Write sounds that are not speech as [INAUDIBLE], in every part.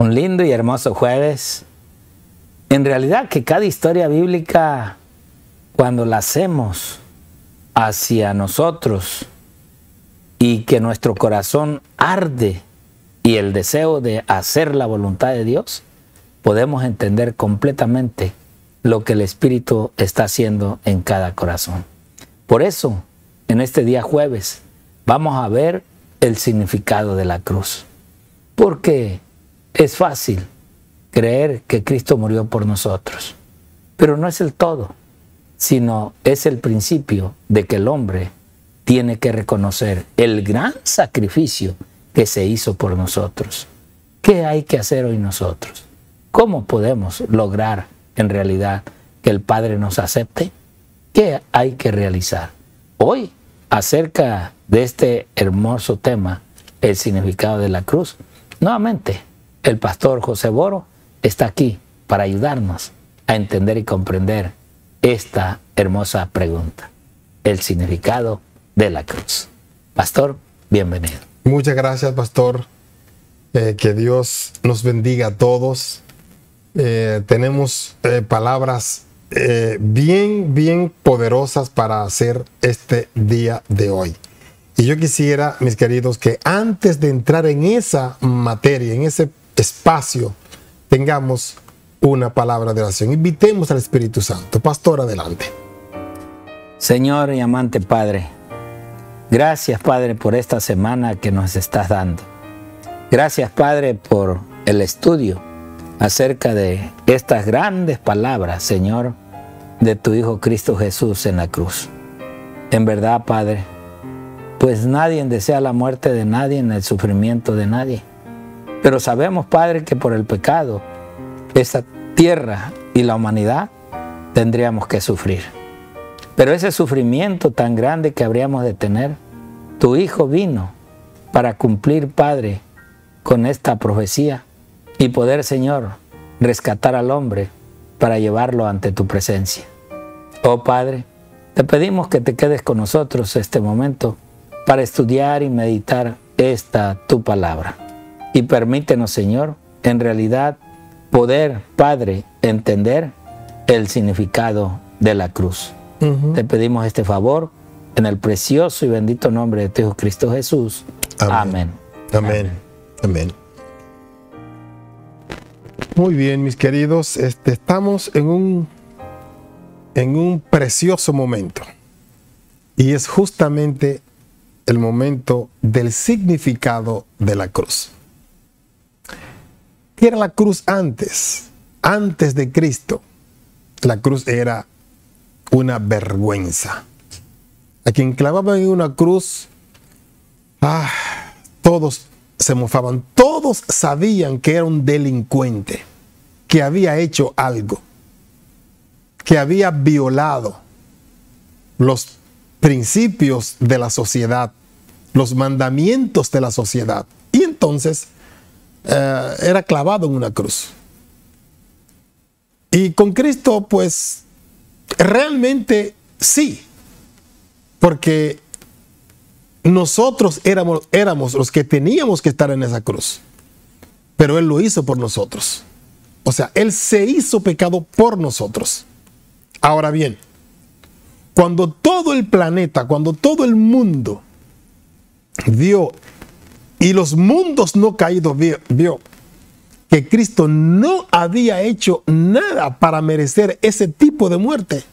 Un lindo y hermoso jueves. En realidad que cada historia bíblica, cuando la hacemos hacia nosotros y que nuestro corazón arde y el deseo de hacer la voluntad de Dios, podemos entender completamente lo que el Espíritu está haciendo en cada corazón. Por eso, en este día jueves, vamos a ver el significado de la cruz. Porque es fácil creer que Cristo murió por nosotros, pero no es el todo, sino es el principio de que el hombre tiene que reconocer el gran sacrificio que se hizo por nosotros. ¿Qué hay que hacer hoy nosotros? ¿Cómo podemos lograr en realidad que el Padre nos acepte? ¿Qué hay que realizar? Hoy, acerca de este hermoso tema, el significado de la cruz, nuevamente el pastor José Boro está aquí para ayudarnos a entender y comprender esta hermosa pregunta, el significado de la cruz. Pastor, bienvenido. Muchas gracias, pastor. Eh, que Dios nos bendiga a todos. Eh, tenemos eh, palabras bien, bien poderosas para hacer este día de hoy. Y yo quisiera, mis queridos, que antes de entrar en esa materia, en ese espacio, tengamos una palabra de oración. Invitemos al Espíritu Santo. Pastor, adelante. Señor y amante Padre, gracias Padre por esta semana que nos estás dando. Gracias Padre por el estudio acerca de estas grandes palabras, Señor, de tu Hijo Cristo Jesús en la cruz. En verdad, Padre, pues nadie desea la muerte de nadie en el sufrimiento de nadie. Pero sabemos, Padre, que por el pecado, esta tierra y la humanidad tendríamos que sufrir. Pero ese sufrimiento tan grande que habríamos de tener, tu Hijo vino para cumplir, Padre, con esta profecía y poder, Señor, rescatar al hombre para llevarlo ante tu presencia. Oh Padre, te pedimos que te quedes con nosotros este momento para estudiar y meditar esta tu palabra. Y permítenos, Señor, en realidad poder, Padre, entender el significado de la cruz. Te pedimos este favor en el precioso y bendito nombre de tu Hijo Cristo Jesús. Amén. Amén. Amén. Muy bien, mis queridos, este, estamos en un, en un precioso momento. Y es justamente el momento del significado de la cruz. ¿Qué era la cruz antes? Antes de Cristo, la cruz era una vergüenza. A quien clavaban en una cruz, ah, todos se mofaban, todos sabían que era un delincuente, que había hecho algo, que había violado los principios de la sociedad, los mandamientos de la sociedad. Y entonces eh, era clavado en una cruz. Y con Cristo, pues, realmente sí, porque nosotros éramos, éramos los que teníamos que estar en esa cruz, pero Él lo hizo por nosotros. O sea, Él se hizo pecado por nosotros. Ahora bien, cuando todo el planeta, cuando todo el mundo vio y los mundos no caídos vio, que Cristo no había hecho nada para merecer ese tipo de muerte.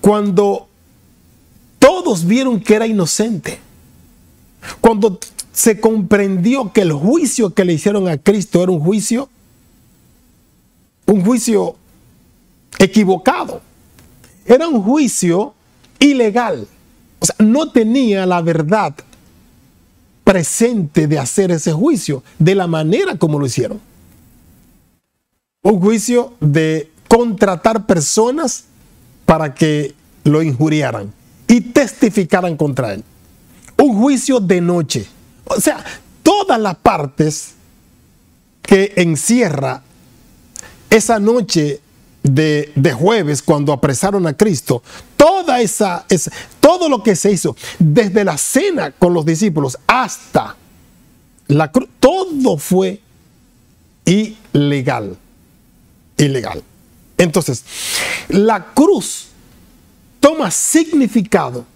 Cuando todos vieron que era inocente, cuando se comprendió que el juicio que le hicieron a Cristo era un juicio, un juicio equivocado, era un juicio ilegal, o sea, no tenía la verdad presente de hacer ese juicio de la manera como lo hicieron. Un juicio de contratar personas para que lo injuriaran y testificaran contra él. Un juicio de noche. O sea, todas las partes que encierra esa noche de, jueves cuando apresaron a Cristo, toda esa, todo lo que se hizo, desde la cena con los discípulos hasta La todo fue ilegal. Ilegal. Entonces, la cruz toma significado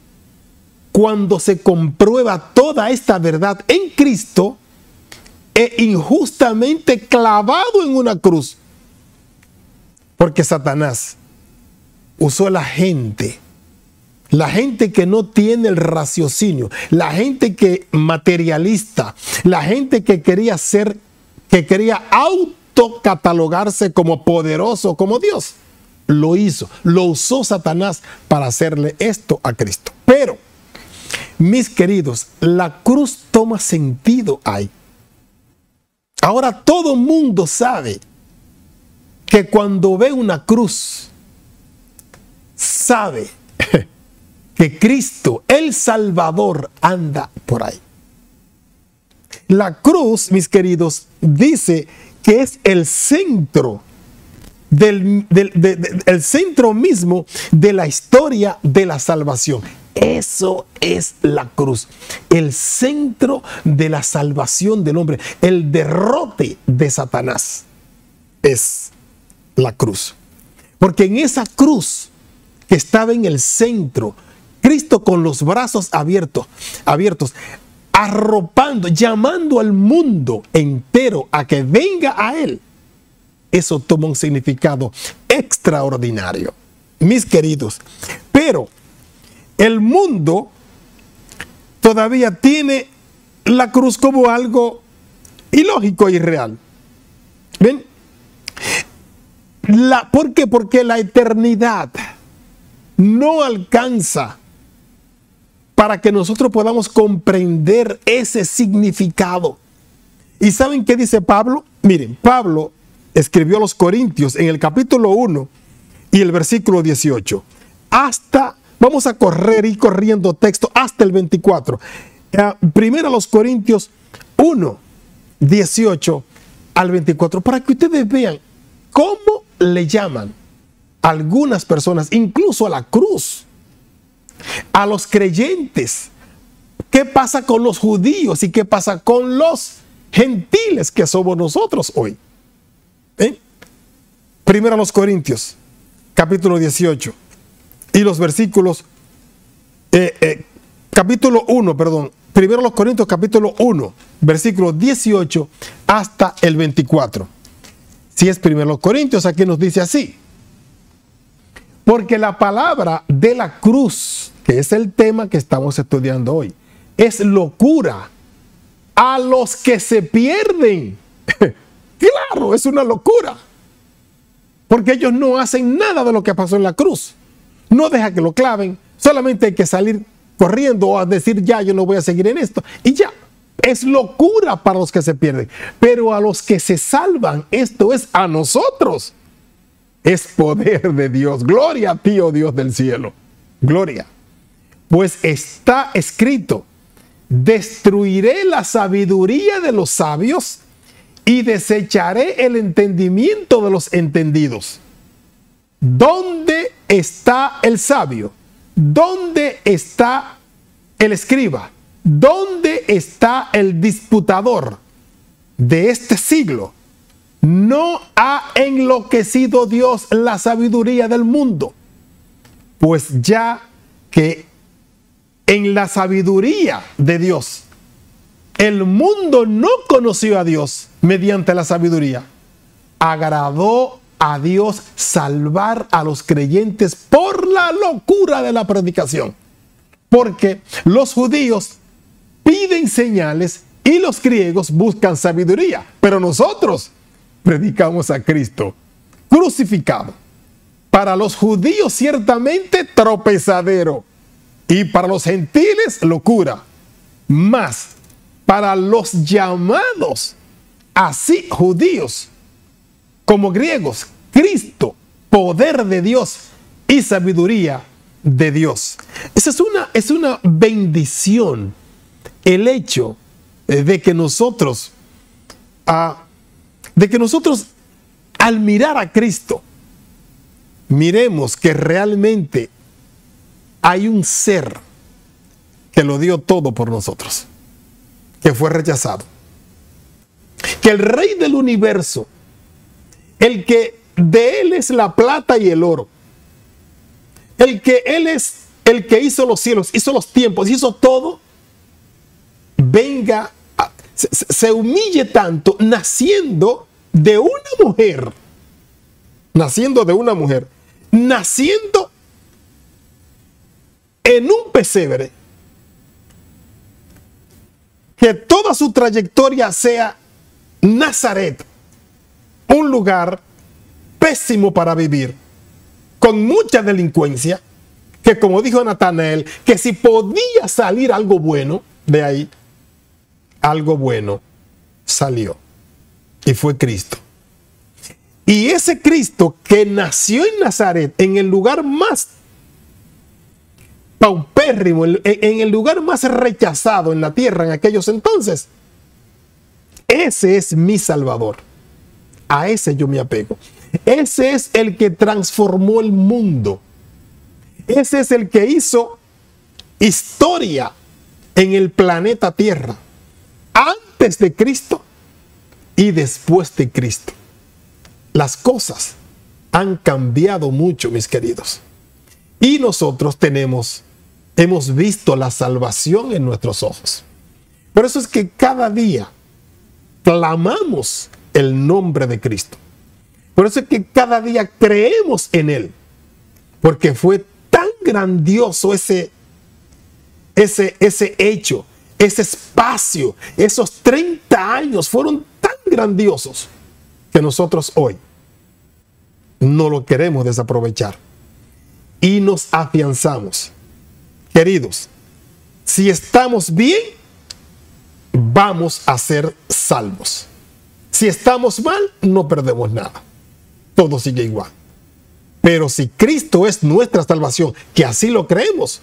cuando se comprueba toda esta verdad en Cristo e injustamente clavado en una cruz. Porque Satanás usó a la gente, la gente que no tiene el raciocinio, la gente que materialista, la gente que quería ser, que quería autocatalogarse como poderoso, como Dios. Lo hizo, lo usó Satanás para hacerle esto a Cristo. Pero, mis queridos, la cruz toma sentido ahí. Ahora todo mundo sabe que cuando ve una cruz, sabe que Cristo, el Salvador, anda por ahí. La cruz, mis queridos, dice que es el centro del, el centro mismo de la historia de la salvación. Eso es la cruz, el centro de la salvación del hombre, el derrote de Satanás es la cruz. Porque en esa cruz que estaba en el centro, Cristo con los brazos abiertos, abiertos, arropando, llamando al mundo entero a que venga a Él. Eso toma un significado extraordinario, mis queridos. Pero el mundo todavía tiene la cruz como algo ilógico y real. ¿Ven? La, ¿Por qué? Porque la eternidad no alcanza para que nosotros podamos comprender ese significado. ¿Y saben qué dice Pablo? Miren, Pablo escribió a los Corintios en el capítulo 1 y el versículo 18. Hasta Vamos a correr y corriendo texto hasta el 24. Eh, primero los Corintios 1, 18 al 24, para que ustedes vean cómo le llaman algunas personas, incluso a la cruz, a los creyentes. ¿Qué pasa con los judíos y qué pasa con los gentiles que somos nosotros hoy? ¿Eh? Primero a los Corintios, capítulo 18 y los versículos, eh, eh, capítulo 1, perdón, primero los Corintios capítulo 1, versículo 18 hasta el 24. Si es primero los Corintios, aquí nos dice así. Porque la palabra de la cruz, que es el tema que estamos estudiando hoy, es locura a los que se pierden. [LAUGHS] claro, es una locura. Porque ellos no hacen nada de lo que pasó en la cruz no deja que lo claven, solamente hay que salir corriendo o a decir ya, yo no voy a seguir en esto. Y ya, es locura para los que se pierden, pero a los que se salvan, esto es a nosotros. Es poder de Dios. Gloria a ti, oh Dios del cielo. Gloria. Pues está escrito, destruiré la sabiduría de los sabios y desecharé el entendimiento de los entendidos. ¿Dónde está el sabio? ¿Dónde está el escriba? ¿Dónde está el disputador de este siglo? No ha enloquecido Dios la sabiduría del mundo, pues ya que en la sabiduría de Dios el mundo no conoció a Dios mediante la sabiduría, agradó a Dios salvar a los creyentes por la locura de la predicación. Porque los judíos piden señales y los griegos buscan sabiduría. Pero nosotros predicamos a Cristo crucificado. Para los judíos ciertamente tropezadero y para los gentiles locura. Más para los llamados así judíos como griegos, Cristo, poder de Dios y sabiduría de Dios. Esa es una, es una bendición el hecho de que nosotros, ah, de que nosotros al mirar a Cristo, miremos que realmente hay un ser que lo dio todo por nosotros, que fue rechazado, que el rey del universo, el que de él es la plata y el oro, el que él es el que hizo los cielos, hizo los tiempos, hizo todo, venga, se, se humille tanto naciendo de una mujer, naciendo de una mujer, naciendo en un pesebre, que toda su trayectoria sea Nazaret, un lugar pésimo para vivir, con mucha delincuencia, que como dijo Natanael, que si podía salir algo bueno de ahí, algo bueno salió. Y fue Cristo. Y ese Cristo que nació en Nazaret, en el lugar más paupérrimo, en, el lugar más rechazado en la tierra en aquellos entonces, ese es mi Salvador. A ese yo me apego. Ese es el que transformó el mundo. Ese es el que hizo historia en el planeta Tierra. Antes de Cristo y después de Cristo. Las cosas han cambiado mucho, mis queridos. Y nosotros tenemos, hemos visto la salvación en nuestros ojos. Por eso es que cada día clamamos el nombre de Cristo. Por eso es que cada día creemos en Él. Porque fue tan grandioso ese, ese, ese hecho, ese espacio, esos 30 años fueron tan grandiosos que nosotros hoy no lo queremos desaprovechar. Y nos afianzamos. Queridos, si estamos bien, vamos a ser salvos. Si estamos mal, no perdemos nada. Todo sigue igual. Pero si Cristo es nuestra salvación, que así lo creemos,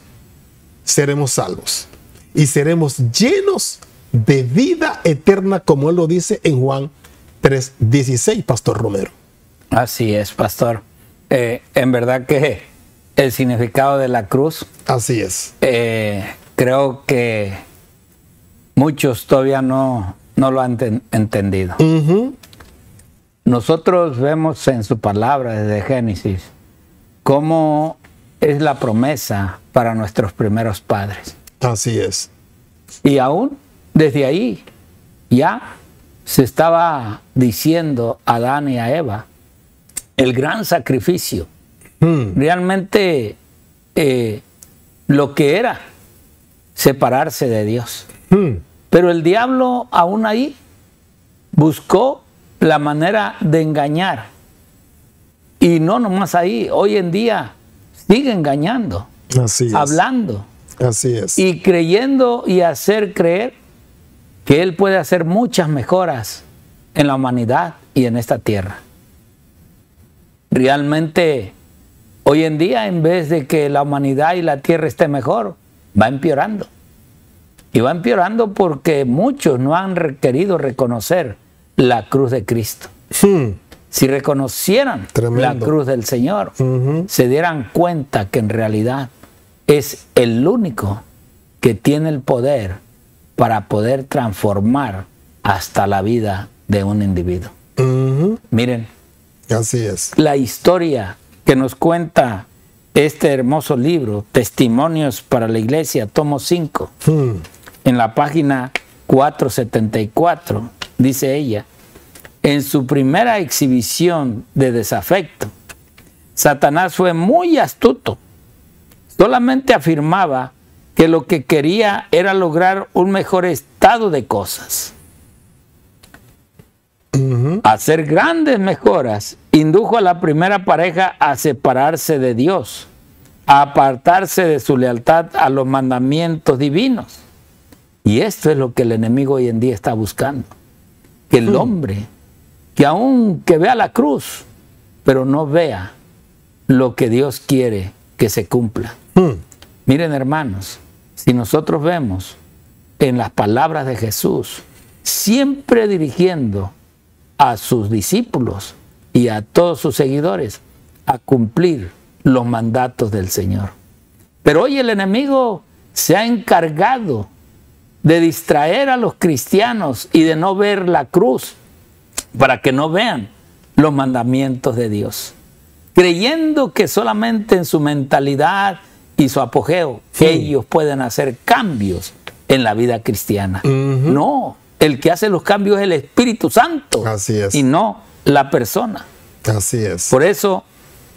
seremos salvos. Y seremos llenos de vida eterna, como Él lo dice en Juan 3:16, Pastor Romero. Así es, pastor. Eh, en verdad que el significado de la cruz. Así es. Eh, creo que muchos todavía no, no lo han entendido. Nosotros vemos en su palabra desde Génesis cómo es la promesa para nuestros primeros padres. Así es. Y aún desde ahí ya se estaba diciendo a Adán y a Eva el gran sacrificio. Hmm. Realmente eh, lo que era separarse de Dios. Hmm. Pero el diablo aún ahí buscó la manera de engañar. Y no nomás ahí, hoy en día sigue engañando, Así hablando. Así es. Y creyendo y hacer creer que Él puede hacer muchas mejoras en la humanidad y en esta tierra realmente hoy en día en vez de que la humanidad y la tierra esté mejor, va empeorando. Y va empeorando porque muchos no han querido reconocer la cruz de Cristo. Hmm. Si reconocieran la cruz del Señor, se dieran cuenta que en realidad es el único que tiene el poder para poder transformar hasta la vida de un individuo. Miren, Así es. La historia que nos cuenta este hermoso libro, Testimonios para la Iglesia, tomo 5, hmm. en la página 474, dice ella, en su primera exhibición de desafecto, Satanás fue muy astuto. Solamente afirmaba que lo que quería era lograr un mejor estado de cosas hacer grandes mejoras, indujo a la primera pareja a separarse de Dios, a apartarse de su lealtad a los mandamientos divinos. Y esto es lo que el enemigo hoy en día está buscando. Que el hmm. hombre, que aun que vea la cruz, pero no vea lo que Dios quiere que se cumpla. Hmm. Miren hermanos, si nosotros vemos en las palabras de Jesús, siempre dirigiendo a sus discípulos y a todos sus seguidores a cumplir los mandatos del Señor. Pero hoy el enemigo se ha encargado de distraer a los cristianos y de no ver la cruz para que no vean los mandamientos de Dios, creyendo que solamente en su mentalidad y su apogeo ellos pueden hacer cambios en la vida cristiana. No, el que hace los cambios es el Espíritu Santo Así es. y no la persona. Así es. Por eso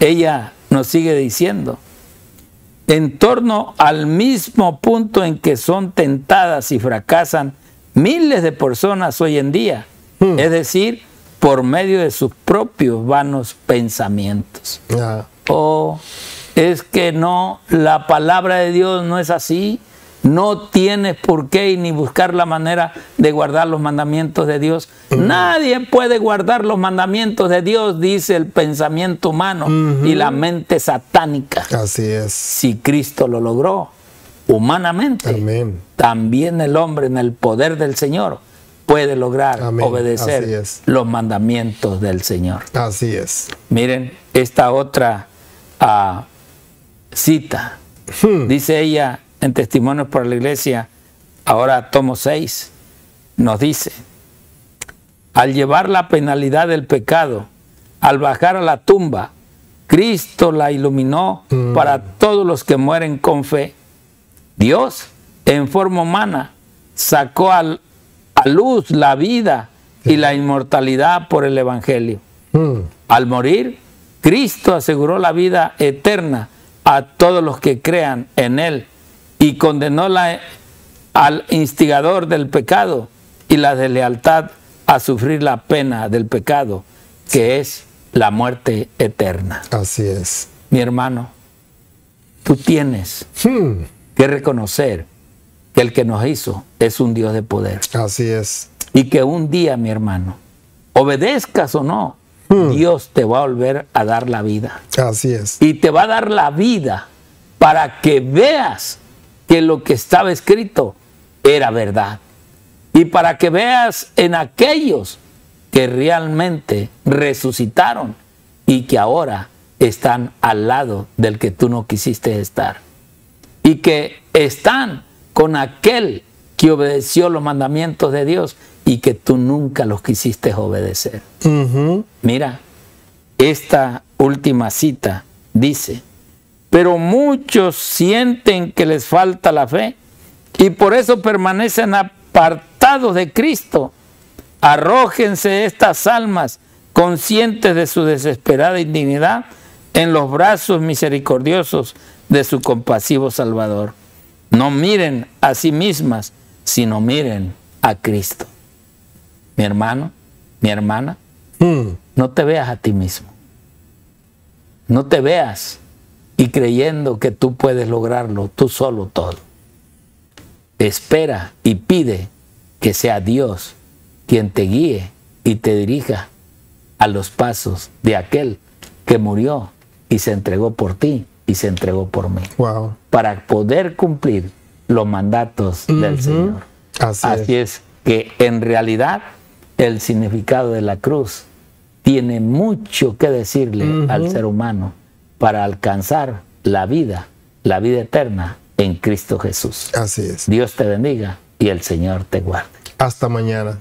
ella nos sigue diciendo, en torno al mismo punto en que son tentadas y fracasan miles de personas hoy en día, Hmm. es decir, por medio de sus propios vanos pensamientos. Ah, Oh, es que no, la palabra de Dios no es así. No tienes por qué ni buscar la manera de guardar los mandamientos de Dios. Nadie puede guardar los mandamientos de Dios, dice el pensamiento humano y la mente satánica. así es. Si Cristo lo logró humanamente, Amén. también el hombre en el poder del Señor puede lograr Amén. Obedecer los mandamientos del Señor. Así es. Miren esta otra ah, cita. Hmm. Dice ella en Testimonios para la Iglesia, ahora tomo 6, nos dice, al llevar la penalidad del pecado, al bajar a la tumba, Cristo la iluminó para todos los que mueren con fe. Dios, en forma humana, sacó al- a luz la vida y la inmortalidad por el Evangelio. Hmm. Al morir, Cristo aseguró la vida eterna a todos los que crean en Él y condenó la- al instigador del pecado y la deslealtad a sufrir la pena del pecado, que es la muerte eterna. Así es. Mi hermano, tú tienes Hmm. que reconocer que el que nos hizo es un Dios de poder. Así es. Y que un día, mi hermano, obedezcas o no, Dios te va a volver a dar la vida. Así es. Y te va a dar la vida para que veas que lo que estaba escrito era verdad. Y para que veas en aquellos que realmente resucitaron y que ahora están al lado del que tú no quisiste estar. Y que están con aquel que obedeció los mandamientos de Dios y que tú nunca los quisiste obedecer. Mira, esta última cita dice, pero muchos sienten que les falta la fe y por eso permanecen apartados de Cristo. Arrójense estas almas conscientes de su desesperada indignidad en los brazos misericordiosos de su compasivo Salvador. No miren a sí mismas, sino miren a Cristo. Mi hermano, mi hermana, Hmm. no te veas a ti mismo. No te veas y creyendo que tú puedes lograrlo tú solo todo. Espera y pide que sea Dios quien te guíe y te dirija a los pasos de aquel que murió y se entregó por ti y se entregó por mí, Wow. para poder cumplir los mandatos del Señor. Así, Así es. es que en realidad el significado de la cruz tiene mucho que decirle al ser humano para alcanzar la vida, la vida eterna en Cristo Jesús. Así es. Dios te bendiga y el Señor te guarde. Hasta mañana.